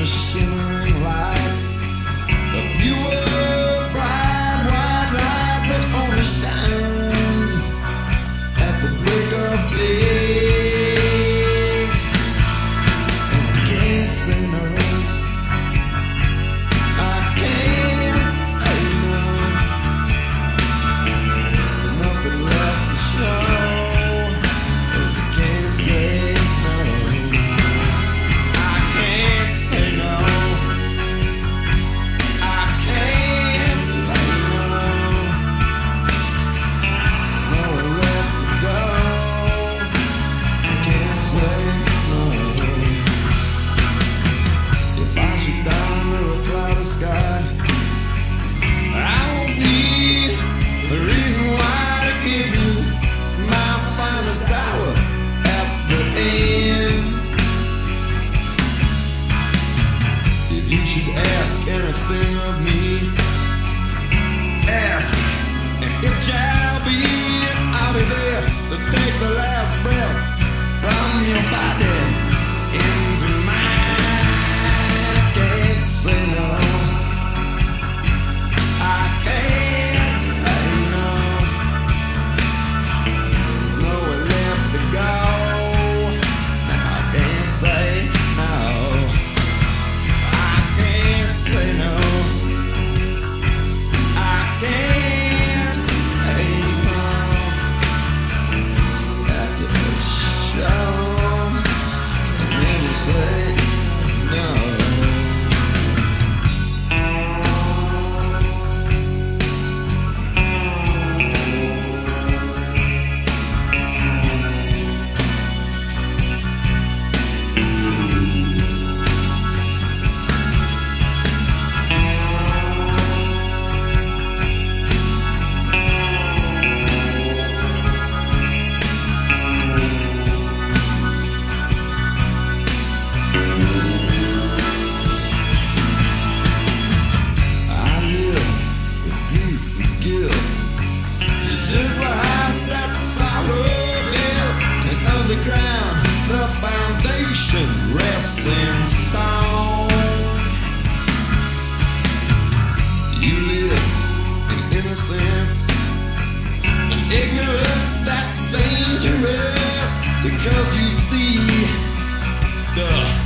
a shimmer It shall be, I'll be there to take the last breath from your body. because you see the